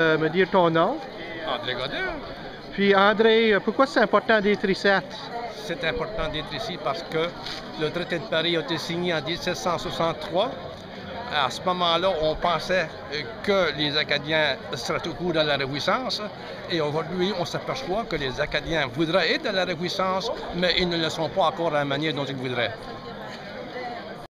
Euh, me dire ton nom. André Godin. Puis André, pourquoi c'est important d'être ici? C'est important d'être ici parce que le traité de Paris a été signé en 1763. À ce moment-là, on pensait que les Acadiens seraient au cours de la Réjouissance. Et aujourd'hui, on s'aperçoit que les Acadiens voudraient être à la Réjouissance, mais ils ne le sont pas encore à la manière dont ils voudraient.